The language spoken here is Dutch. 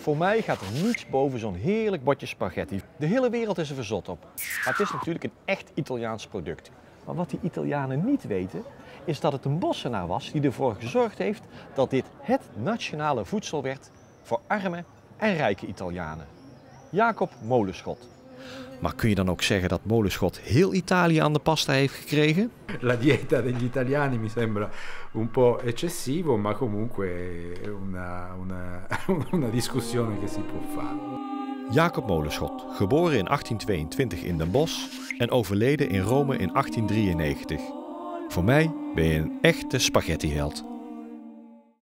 Voor mij gaat er niets boven zo'n heerlijk bordje spaghetti. De hele wereld is er verzot op. Maar het is natuurlijk een echt Italiaans product. Maar wat die Italianen niet weten, is dat het een bossenaar was die ervoor gezorgd heeft dat dit het nationale voedsel werd voor arme en rijke Italianen. Jacob Molenschot. Maar kun je dan ook zeggen dat Molenschot heel Italië aan de pasta heeft gekregen? La dieta degli italiani mi sembra un po' eccessivo, ma comunque è una, una, una discussione che si può fare. Jacob Molenschot, geboren in 1822 in Den Bosch en overleden in Rome in 1893. Voor mij ben je een echte spaghettiheld.